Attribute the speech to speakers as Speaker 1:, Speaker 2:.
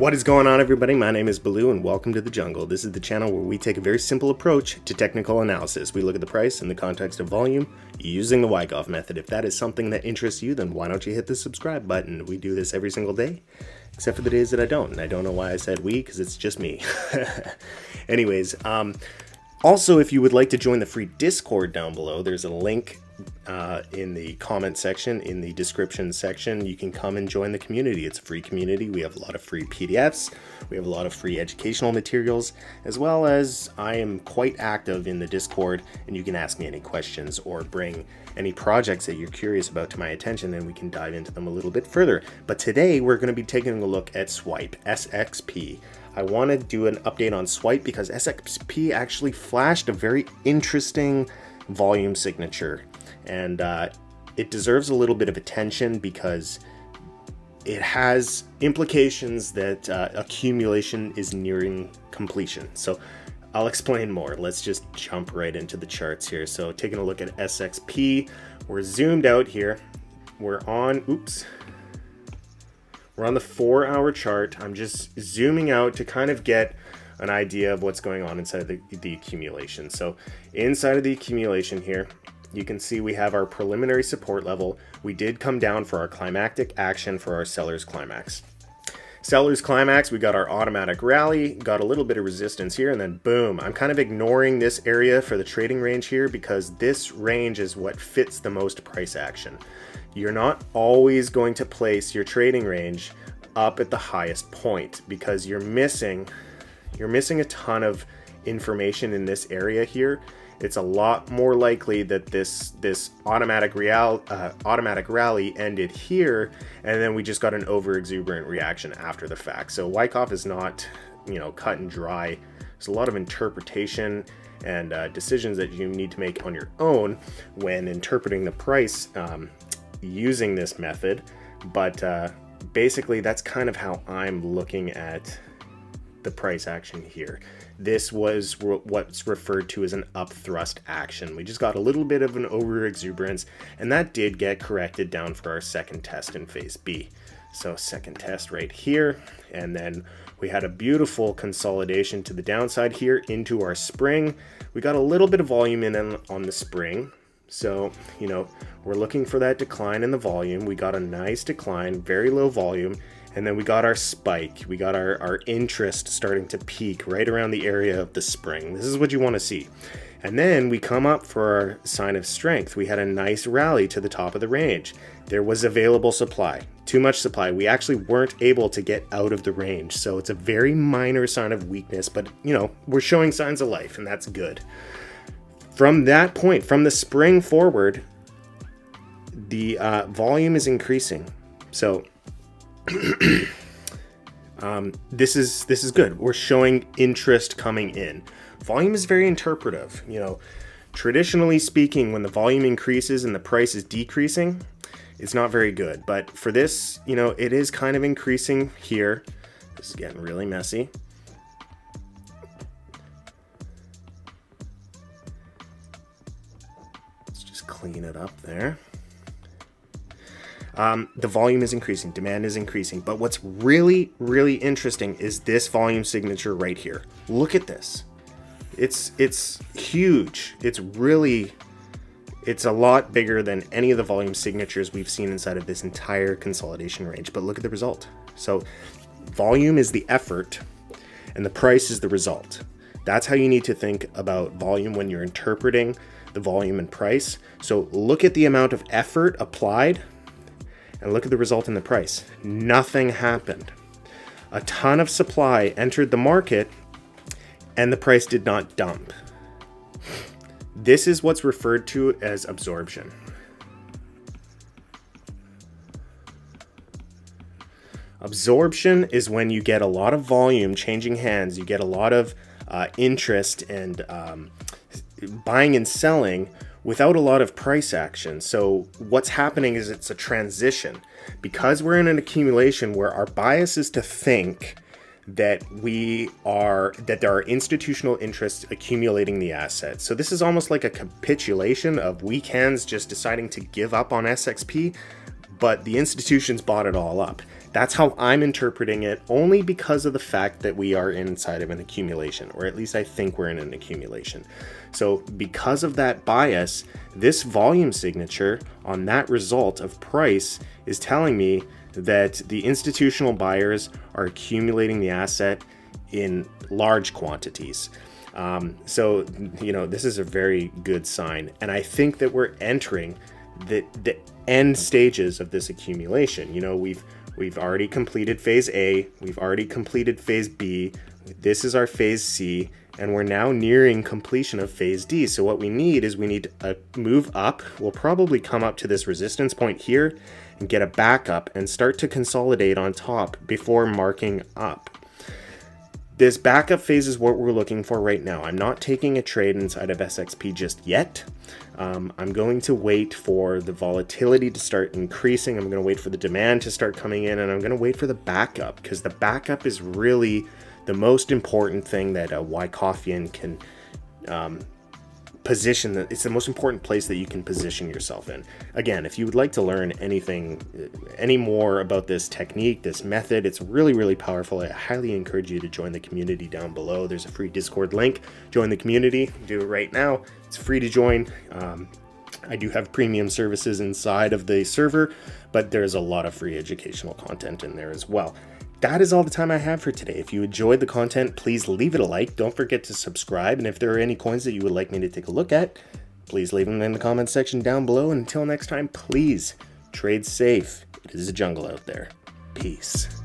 Speaker 1: What is going on everybody? My name is Baloo and welcome to the jungle. This is the channel where we take a very simple approach to technical analysis. We look at the price in the context of volume using the Wyckoff method. If that is something that interests you, then why don't you hit the subscribe button? We do this every single day, except for the days that I don't. And I don't know why I said we, because it's just me. Anyways, um, also, if you would like to join the free Discord down below, there's a link uh, in the comment section, in the description section. You can come and join the community. It's a free community. We have a lot of free PDFs. We have a lot of free educational materials, as well as I am quite active in the Discord, and you can ask me any questions or bring any projects that you're curious about to my attention, and we can dive into them a little bit further. But today, we're going to be taking a look at Swipe, SXP. I want to do an update on Swipe because SXP actually flashed a very interesting volume signature. And uh, it deserves a little bit of attention because it has implications that uh, accumulation is nearing completion. So I'll explain more. Let's just jump right into the charts here. So taking a look at SXP, we're zoomed out here. We're on, oops, we're on the four hour chart. I'm just zooming out to kind of get an idea of what's going on inside the, the accumulation. So inside of the accumulation here, you can see we have our preliminary support level. We did come down for our climactic action for our seller's climax. Seller's climax, we got our automatic rally, got a little bit of resistance here, and then boom. I'm kind of ignoring this area for the trading range here because this range is what fits the most price action you're not always going to place your trading range up at the highest point because you're missing you're missing a ton of information in this area here. It's a lot more likely that this this automatic real uh, automatic rally ended here, and then we just got an over exuberant reaction after the fact. So Wyckoff is not you know cut and dry. There's a lot of interpretation and uh, decisions that you need to make on your own when interpreting the price um, using this method, but uh, basically that's kind of how I'm looking at the price action here. This was what's referred to as an up thrust action. We just got a little bit of an over exuberance, and that did get corrected down for our second test in phase B. So second test right here, and then we had a beautiful consolidation to the downside here into our spring. We got a little bit of volume in on the spring, so, you know, we're looking for that decline in the volume. We got a nice decline, very low volume, and then we got our spike. We got our, our interest starting to peak right around the area of the spring. This is what you want to see. And then we come up for our sign of strength. We had a nice rally to the top of the range. There was available supply, too much supply. We actually weren't able to get out of the range. So it's a very minor sign of weakness, but you know, we're showing signs of life and that's good from that point, from the spring forward, the uh, volume is increasing. So um, this is this is good. We're showing interest coming in. Volume is very interpretive. You know, traditionally speaking, when the volume increases and the price is decreasing, it's not very good. But for this, you know, it is kind of increasing here. This is getting really messy. Let's just clean it up there. Um, the volume is increasing, demand is increasing, but what's really, really interesting is this volume signature right here. Look at this. It's it's huge. It's really it's a lot bigger than any of the volume signatures we've seen inside of this entire consolidation range. But look at the result. So volume is the effort and the price is the result. That's how you need to think about volume when you're interpreting the volume and price. So look at the amount of effort applied and look at the result in the price. Nothing happened. A ton of supply entered the market and the price did not dump. This is what's referred to as absorption. Absorption is when you get a lot of volume changing hands, you get a lot of uh, interest and um, buying and selling without a lot of price action. So what's happening is it's a transition. Because we're in an accumulation where our bias is to think that we are that there are institutional interests accumulating the assets. So this is almost like a capitulation of weak hands just deciding to give up on SXP, but the institutions bought it all up. That's how I'm interpreting it, only because of the fact that we are inside of an accumulation, or at least I think we're in an accumulation. So, because of that bias, this volume signature on that result of price is telling me that the institutional buyers are accumulating the asset in large quantities. Um, so, you know, this is a very good sign. And I think that we're entering the, the end stages of this accumulation. You know, we've we've already completed phase A, we've already completed phase B, this is our phase C, and we're now nearing completion of phase D. So what we need is we need a uh, move up. We'll probably come up to this resistance point here and get a backup and start to consolidate on top before marking up. This backup phase is what we're looking for right now. I'm not taking a trade inside of SXP just yet. Um, I'm going to wait for the volatility to start increasing. I'm going to wait for the demand to start coming in and I'm going to wait for the backup because the backup is really the most important thing that a Wyckoffian can um, position that it's the most important place that you can position yourself in. Again, if you would like to learn anything any more about this technique, this method, it's really, really powerful. I highly encourage you to join the community down below. There's a free Discord link. Join the community. Do it right now. It's free to join. Um, I do have premium services inside of the server, but there's a lot of free educational content in there as well that is all the time I have for today. If you enjoyed the content, please leave it a like. Don't forget to subscribe. And if there are any coins that you would like me to take a look at, please leave them in the comments section down below. And until next time, please trade safe. It is a jungle out there. Peace.